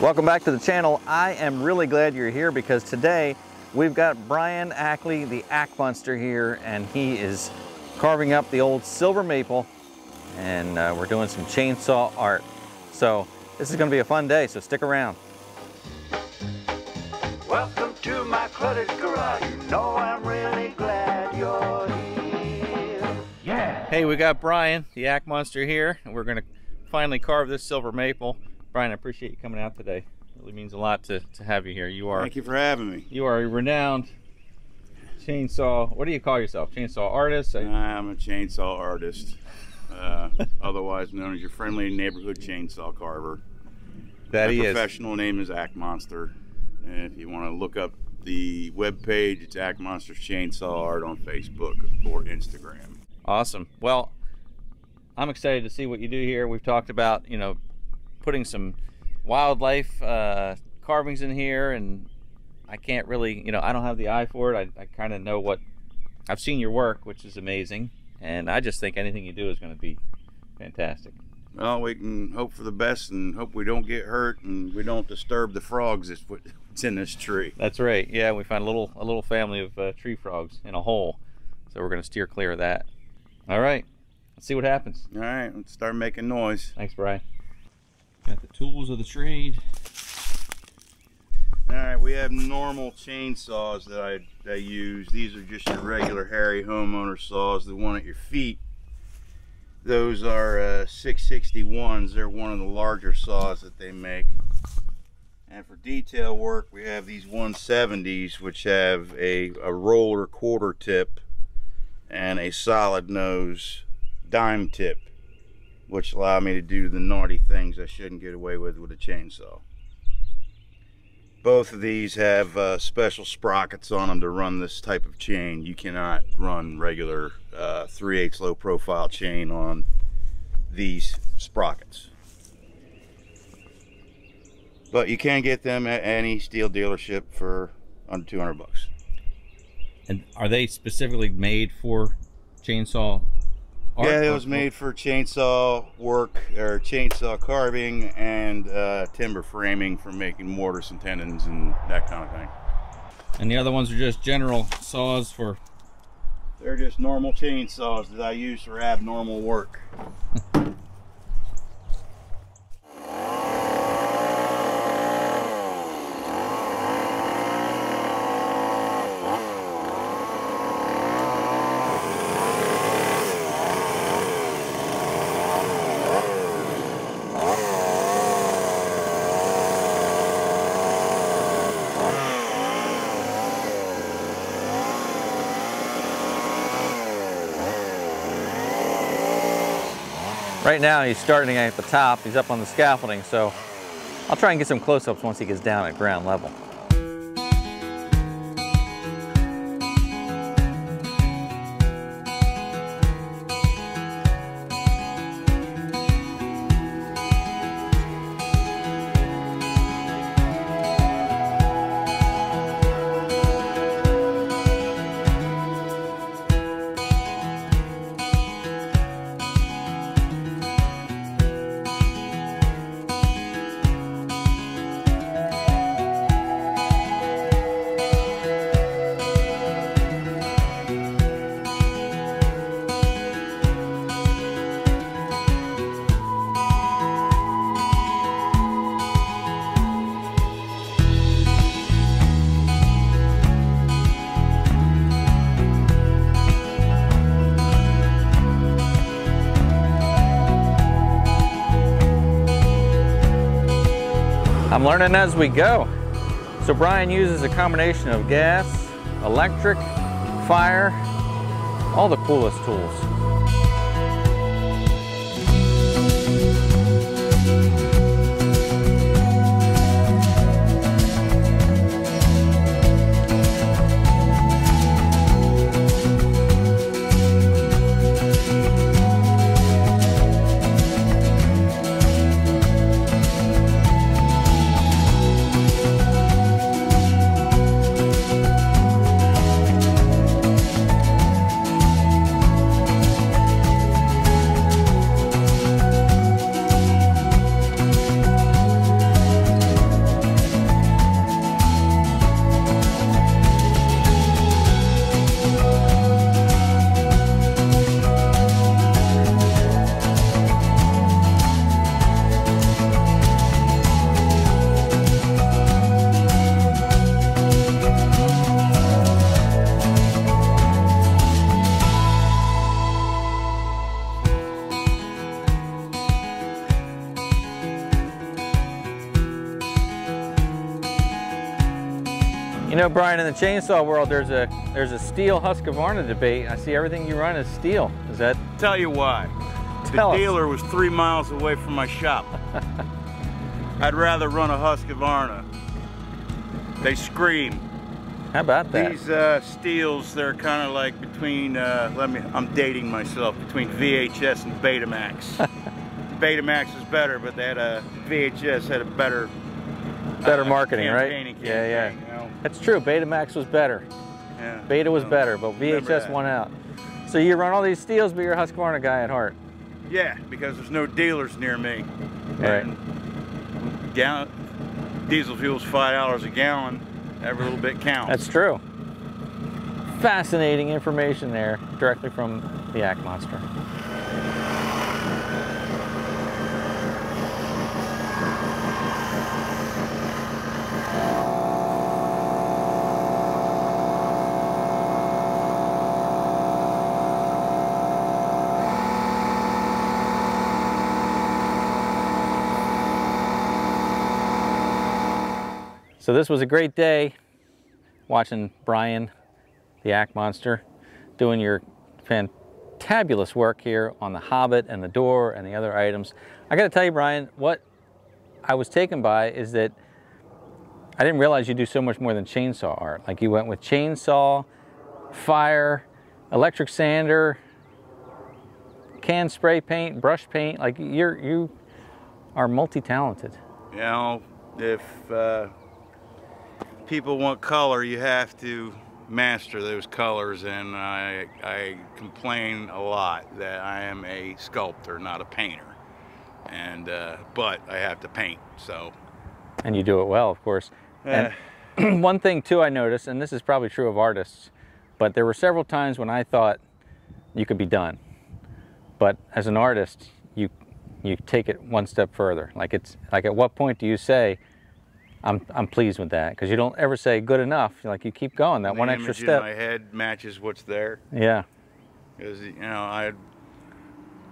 Welcome back to the channel. I am really glad you're here because today we've got Brian Ackley, the Ack Monster here, and he is carving up the old silver maple and uh, we're doing some chainsaw art. So this is gonna be a fun day, so stick around. Welcome to my cluttered garage. You know I'm really glad you're here. Yeah. Hey, we got Brian, the Ack Monster here, and we're gonna finally carve this silver maple. Brian, I appreciate you coming out today. It really means a lot to, to have you here. You are Thank you for having me. you are a renowned chainsaw. What do you call yourself? Chainsaw artist? I'm a chainsaw artist, uh, otherwise known as your friendly neighborhood chainsaw carver. that My he is. professional name is Ack Monster, and if you want to look up the web page, it's Ack Monsters Chainsaw Art on Facebook or Instagram. Awesome. Well, I'm excited to see what you do here. We've talked about, you know, putting some wildlife uh, carvings in here, and I can't really, you know, I don't have the eye for it. I, I kind of know what I've seen your work, which is amazing, and I just think anything you do is going to be fantastic. Well, we can hope for the best and hope we don't get hurt and we don't disturb the frogs that's what's in this tree. That's right. Yeah, we found a little a little family of uh, tree frogs in a hole, so we're going to steer clear of that. All right, let's see what happens. All right, let's start making noise. Thanks, Brian. Got the tools of the trade. All right, we have normal chainsaws that I, I use. These are just your regular Harry homeowner saws, the one at your feet. Those are uh, 661s. They're one of the larger saws that they make. And for detail work, we have these 170s, which have a, a roller quarter tip and a solid nose dime tip, which allow me to do the naughty things I shouldn't get away with with a chainsaw. Both of these have uh, special sprockets on them to run this type of chain. You cannot run regular uh, 3 8 low profile chain on these sprockets. But you can get them at any Stihl dealership for under 200 bucks. And are they specifically made for chainsaw? Yeah, it was made for chainsaw work or chainsaw carving and uh, timber framing for making mortars and tenons and that kind of thing. And the other ones are just general saws for. They're just normal chainsaws that I use for abnormal work. Right now, he's starting at the top. He's up on the scaffolding, so I'll try and get some close-ups once he gets down at ground level. Learning as we go. So Brian uses a combination of gas, electric, fire, all the coolest tools. You know, Brian, in the chainsaw world, there's a there's a Stihl Husqvarna debate. I see everything you run is Stihl. Is that Tell you why. Tell the us. dealer was three miles away from my shop. I'd rather run a Husqvarna. They scream. how about that? These uh, Stihls, they're kind of like between, uh, let me, I'm dating myself, between VHS and Betamax. Betamax is better, but they had a, VHS had a better Better uh, marketing, right? Yeah, yeah. Campaign, you know? That's true. Betamax was better. Yeah. Beta was better, but VHS won out. So you run all these Stihls, but you're a Husqvarna guy at heart. Yeah, because there's no dealers near me. Right. And gallon, diesel fuel's five dollars a gallon. Every little bit counts. That's true. Fascinating information there, directly from the Ack Monster. So this was a great day watching Brian, the Ack Monster, doing your fantabulous work here on the Hobbit and the door and the other items. I got to tell you, Brian, what I was taken by is that I didn't realize you do so much more than chainsaw art. Like you went with chainsaw, fire, electric sander, can spray paint, brush paint. Like you're you are multi-talented. You know, if uh, people want color, you have to master those colors, and I I complain a lot that I am a sculptor, not a painter, and uh, but I have to paint. So And you do it well, of course. eh, And one thing too I noticed, and this is probably true of artists, but there were several times when I thought you could be done. But as an artist, you you take it one step further. Like it's like at what point do you say, I'm I'm pleased with that? Because you don't ever say good enough. Like you keep going that the one extra step. my head matches what's there. Yeah. because you know I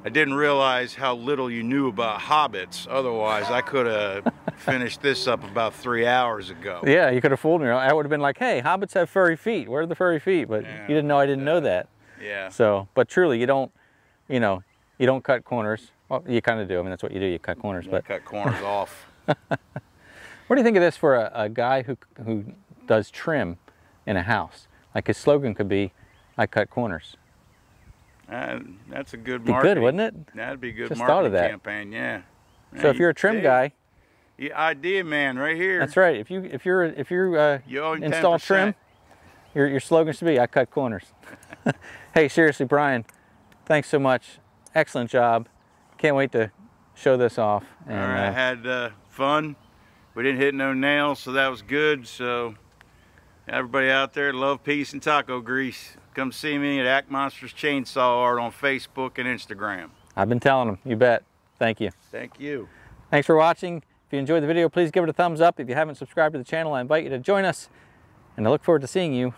I didn't realize how little you knew about hobbits. Otherwise, I could have finished this up about three hours ago. Yeah, you could have fooled me. I would have been like, hey, hobbits have furry feet. Where are the furry feet? But Yeah, you didn't know I didn't know that. Yeah. So, but truly, you don't, you know, you don't cut corners. Well, you kind of do. I mean, that's what you do. You cut corners. But cut corners off. what do you think of this for a, a guy who who does trim in a house? Like his slogan could be, "I cut corners." Uh, that's a good Be good, wouldn't it? That'd be a good Just thought of marketing that. campaign. Yeah. So if you're a trim guy, the idea man, right here. that's right. If you if you're if you uh, You install 10%. trim, your your slogan should be, "I cut corners." hey, seriously, Brian, thanks so much. Excellent job. Can't wait to show this off. And, All right, I uh, had uh, fun. We didn't hit no nails, so that was good. So everybody out there, love, peace, and taco grease. Come see me at Ack Monsters Chainsaw Art on Facebook and Instagram. I've been telling them. You bet. Thank you. Thank you. Thanks for watching. If you enjoyed the video, please give it a thumbs up. If you haven't subscribed to the channel, I invite you to join us. And I look forward to seeing you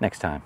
next time.